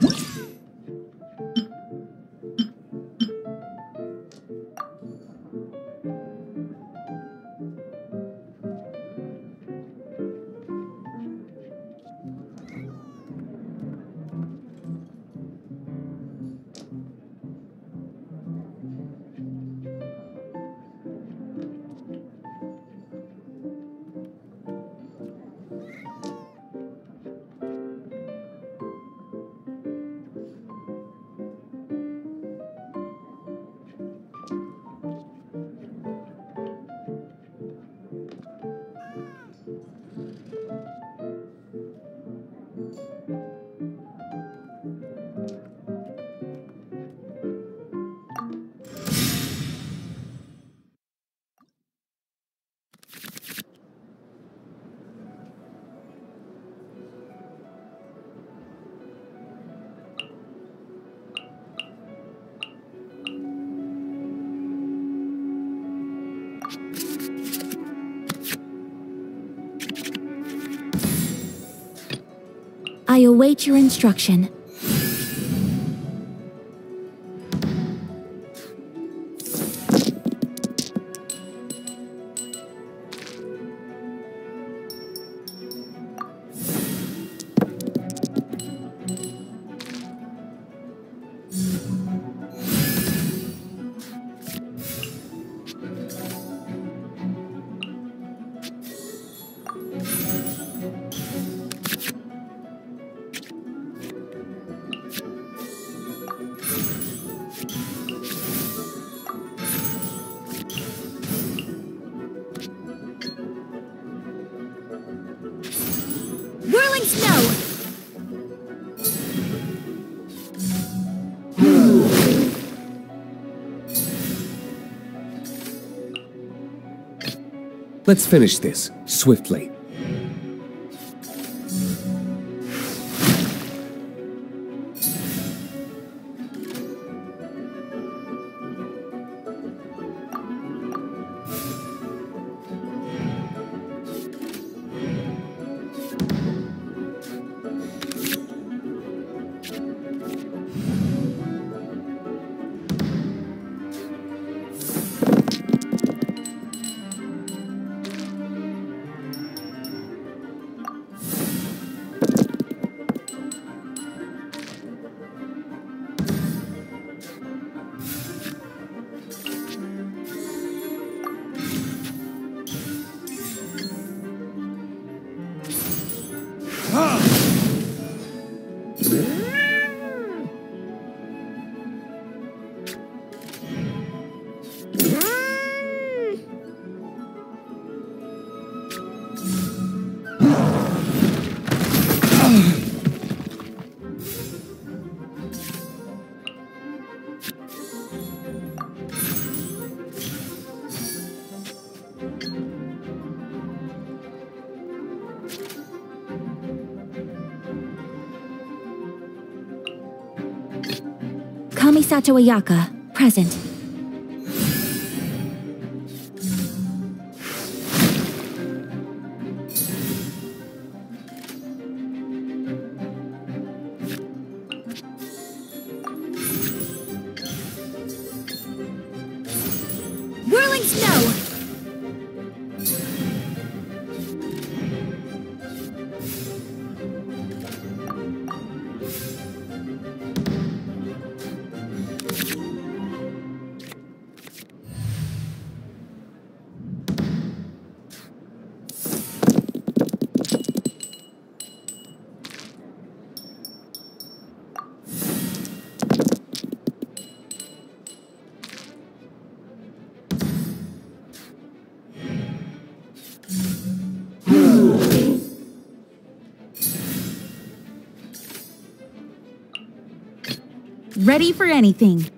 What? I await your instruction. Whirling snow! Let's finish this, swiftly. Kamisato Ayaka, present. Whirling snow! Ready for anything.